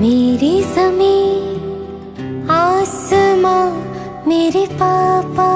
मेरी जमी आसमां मेरे पापा